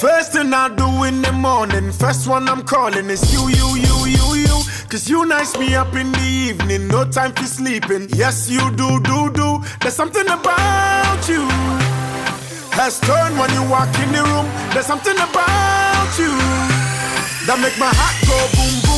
First thing I do in the morning, first one I'm calling is you, you, you, you, you. Cause you nice me up in the evening, no time for sleeping. Yes, you do, do, do. There's something about you. Has turned when you walk in the room. There's something about you that make my heart go boom, boom.